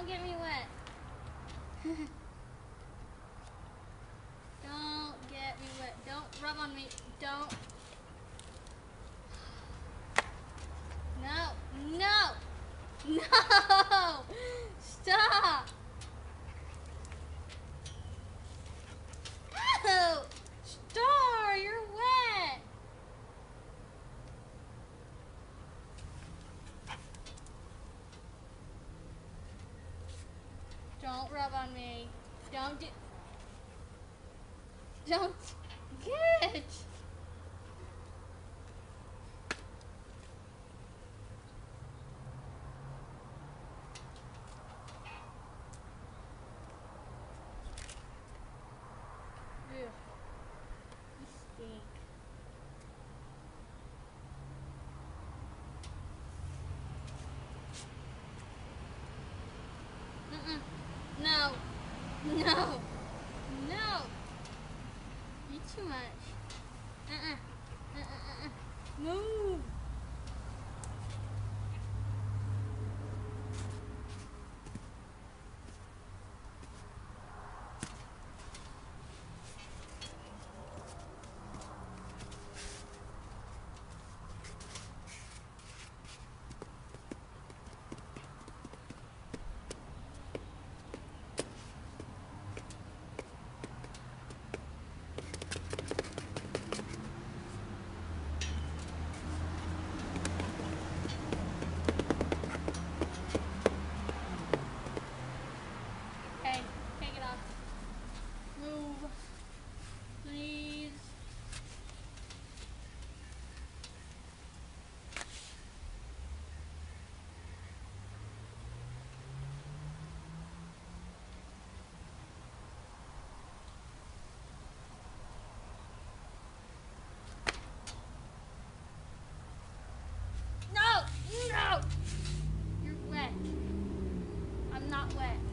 Don't get me wet. Don't get me wet. Don't rub on me. Don't. No. No. No. Stop. Ow. Star, you're wet. Don't rub on me. Don't do. Don't get. No. No. You're too much. Uh-uh. Uh-uh. not wet.